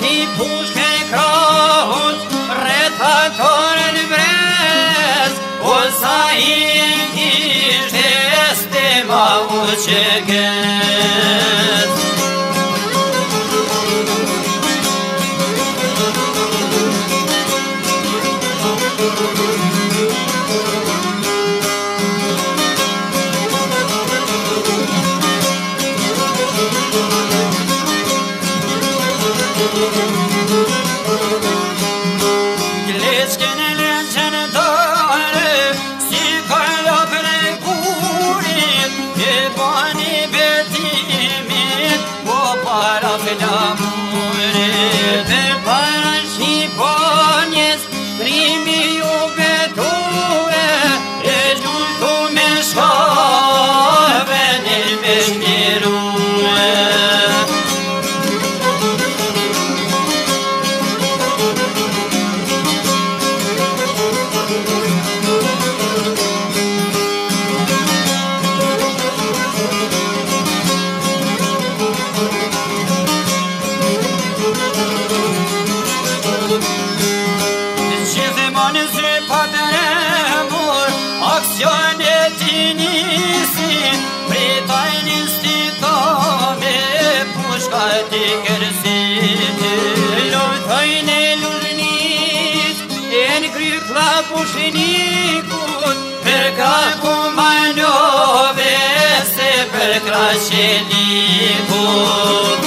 që i pushkën kërën rrëta kërën brez, o sa i një shkës dhe ma u që amore Pa të remur aksion e të njësi Pritaj një stika me pushka të kërsit Për krapu ma njëve se për krashenikët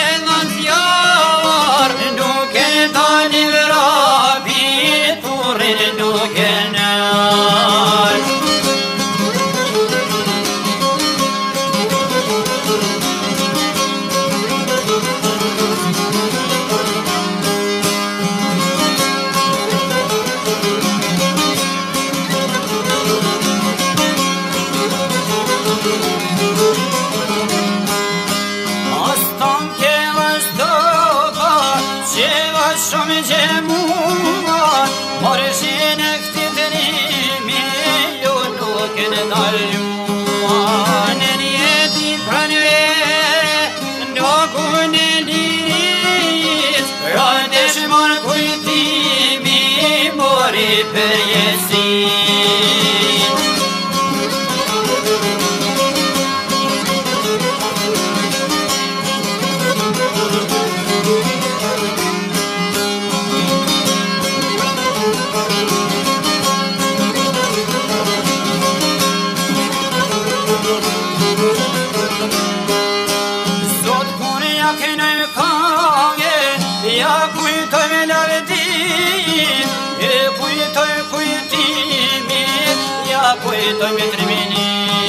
یا کوئی تو ملو دین e kujtoj kujtimin, ja kujtoj me tërmenin.